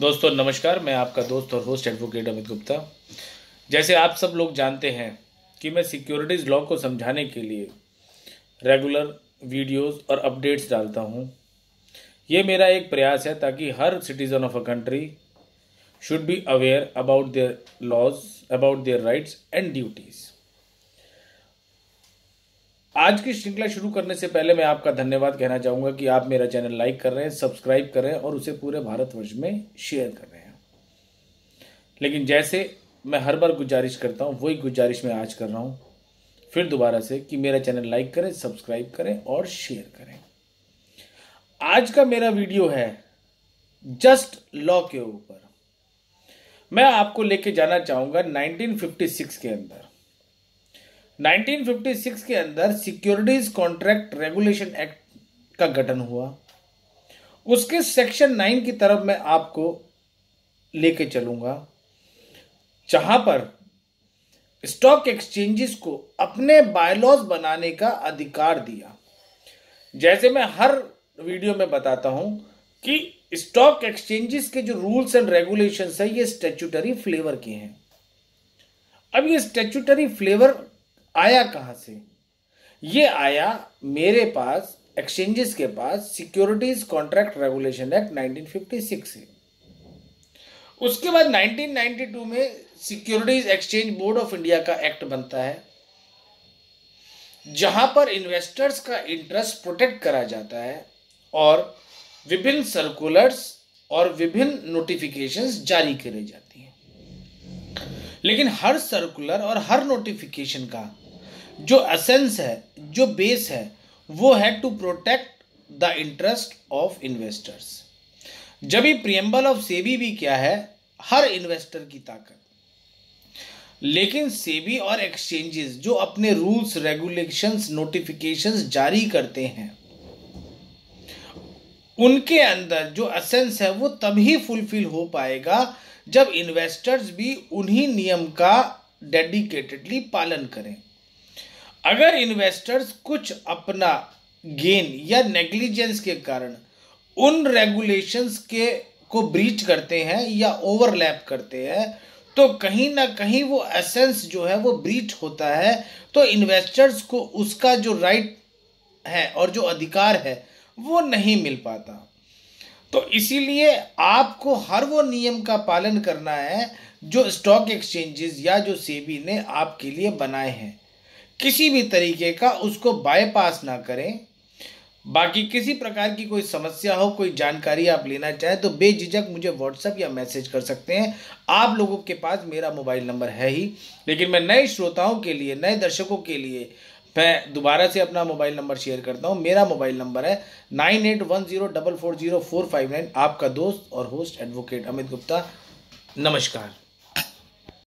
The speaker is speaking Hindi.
दोस्तों, नमस्कार। मैं आपका दोस्त और होस्ट एडवोकेट अमित गुप्ता। जैसे आप सब लोग जानते हैं कि मैं सिक्योरिटीज़ लॉ को समझाने के लिए रेगुलर वीडियोस और अपडेट्स डालता हूँ। ये मेरा एक प्रयास है ताकि हर citizen of a country should be aware about their laws about their rights and duties आज की श्रृंखला शुरू करने से पहले मैं आपका धन्यवाद कहना चाहूँगा कि आप मेरा चैनल लाइक कर रहे हैं, सब्सक्राइब कर रहे हैं और उसे पूरे भारतवर्ष में शेयर कर रहे हैं। लेकिन जैसे मैं हर बार गुजारिश करता हूँ, वही गुजारिश मैं आज कर रहा हूँ। फिर दोबारा से कि मेरा चैनल लाइक करें, सब्सक्राइब करें और शेयर करें। आज का मेरा वीडियो है जस्ट लॉ के ऊपर। मैं आपको लेके जाना चाहूँगा 1956 के अंदर। 1956 के अंदर सिक्योरिटीज कॉन्ट्रैक्ट रेगुलेशन एक्ट का गठन हुआ। उसके सेक्शन नाइन की तरफ़ मैं आपको लेके चलूँगा, जहाँ पर स्टॉक एक्सचेंजेस को अपने बायलॉज बनाने का अधिकार दिया। जैसे मैं हर वीडियो में बताता हूँ कि स्टॉक एक्सचेंजेस के जो रूल्स एंड रेगुलेशंस है, ये स्टेचुटरी फ्लेवर के हैं। अब ये स्टेचुटरी फ्लेवर आया कहाँ से? ये आया मेरे पास एक्सचेंजेस के पास सिक्योरिटीज कॉन्ट्रैक्ट रेगुलेशन एक्ट 1956 से। उसके बाद 1992 में securities exchange board of India का एक्ट बनता है, जहाँ पर इन्वेस्टर्स का इंटरेस्ट प्रोटेक्ट करा जाता है और विभिन्न सर्कुलर्स और विभिन्न नोटिफिकेशंस जारी करे जाती हैं। लेकिन हर सर्कुलर और हर नोटिफिकेशन का जो असेंस है, जो बेस है, वो है to protect the interest of investors जब ये प्रियम्बल ऑफ़ सेबी भी क्या है, हर इन्वेस्टर की ताकत। लेकिन सेबी और एक्सचेंजेस जो अपने रूल्स रेगुलेशंस नोटिफिकेशंस जारी करते हैं उनके अंदर जो असेंस है, वो तभी फुलफिल हो पाएगा जब इन्वेस्टर्स भी उन्हीं नियम का डेडिकेटेडली पालन करें। अगर इन्वेस्टर्स कुछ अपना गेन या नेग्लिजेंस के कारण उन रेगुलेशंस के, को ब्रीच करते हैं या ओवरलैप करते हैं तो कहीं ना कहीं वो एसेंस जो है, वो ब्रीच होता है। तो इन्वेस्टर्स को उसका जो राइट right है और जो अधिकार है वो नहीं मिल पाता। तो इसीलिए आपको हर वो नियम का पालन करना है जो स्टॉक एक्सचेंजेस या जो सेबी ने आपके लिए बनाए हैं। किसी भी तरीके का उसको बाईपास ना करें। बाकी किसी प्रकार की कोई समस्या हो, कोई जानकारी आप लेना चाहें तो बेझिझक मुझे व्हाट्सएप या मैसेज कर सकते हैं। आप लोगों के पास मेरा मोबाइल नंबर है ही। लेकिन मैं नए श्रोताओं के लिए, नए दर्शकों के लिए मैं दोबारा से अपना मोबाइल नंबर शेयर करता हूँ। मेरा मोबाइल नंबर है nine eight one zero double four zero four five nine. आपका दोस्त और होस्ट एडवोकेट अमित गुप्ता, नमस्कार।